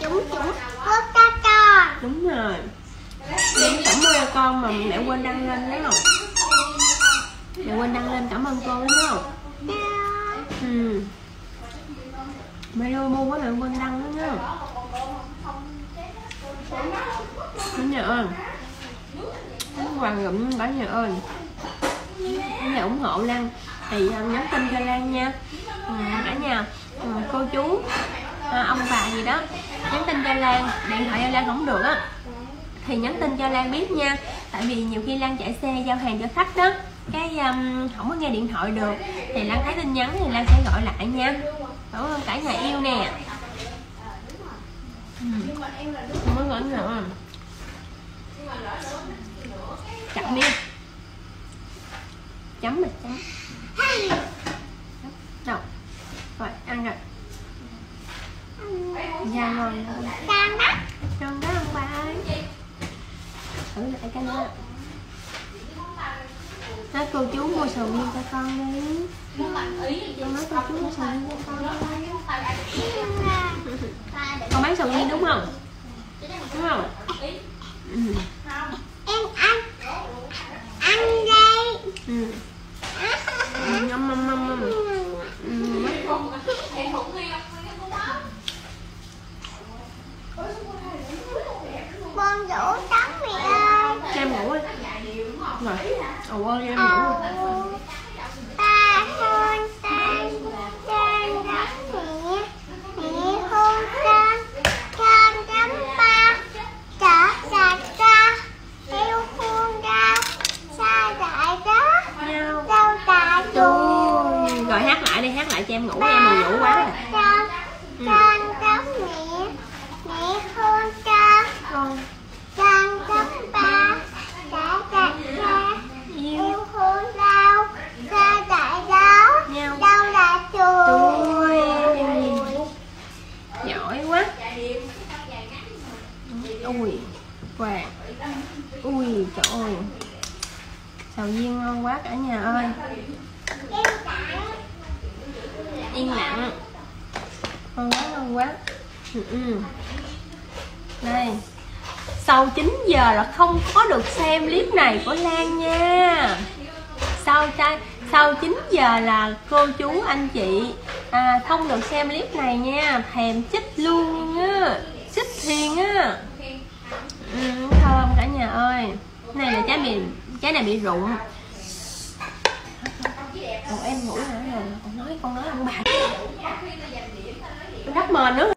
chúng chúng quốc ca con đúng rồi. Mẹ cảm ơn con mà mẹ quên đăng lên đấy không? Mẹ quên đăng lên cảm ơn cô đấy không? Ừ. Mẹ ơi mua quá mẹ quên đăng đó nhá cả nhà ơi. Hoàng gụm cả nhà ơi. Cả nhà ủng hộ Lan. Thì uh, nhắn tin cho Lan nha. Ừ, cả nhà ừ, cô chú à, ông bà gì đó nhắn tin cho Lan điện thoại cho Lan không được á. Thì nhắn tin cho Lan biết nha tại vì nhiều khi Lan chạy xe giao hàng cho khách đó cái um, không có nghe điện thoại được. Thì Lan thấy tin nhắn thì Lan sẽ gọi lại nha. Cảm ơn cả nhà yêu nè. Ừ. không có gọi nữa chậm đi. Chấm mình chấm. Đâu? Rồi ăn rồi dạ. Ngon con đó. Con đó ăn ba ơi? Thử lại cái nữa nói cô chú mua sầu riêng cho con đi. Con nói cô chú mua sầu riêng cho con đi con bán sầu riêng đúng không? Đúng không? ừ. em ăn. Ăn đây. Ừ. Ừ, Ngâm ngâm ngâm ngâm ừ. con dỗ tắm mẹ ơi cho em ngủ đi rồi ồ ơi cho em ngủ đi Ồ, ta hôn ta con tắm mẹ mẹ hôn con con tắm ba. Trở sạch ra yêu hôn ra xa đại đó đâu Trời. rồi hát lại đi hát lại cho em ngủ em buồn ngủ quá rồi con Ừ. con tắm mẹ mẹ hôn con con con tắm ba đã sạch ra yêu yêu hôn đâu xa tại đó nhau đâu là chuột Trời giỏi quá. Ui quạt. Ui trời ơi. Sầu riêng ngon quá cả nhà ơi. Yên lặng. Ngon quá ngon quá. Ừ, ừ. đây sau 9 giờ là không có được xem clip này của Lan nha. Sau trai? Sau 9 giờ là cô chú anh chị à, không được xem clip này nha. Thèm chích luôn á. Chích thiền á. Ừ, thơm cả nhà ơi. Này là trái bị trái này bị rụng. Còn em ngủ hả? Rồi con nói con nói ông bà. Rất mờ nữa.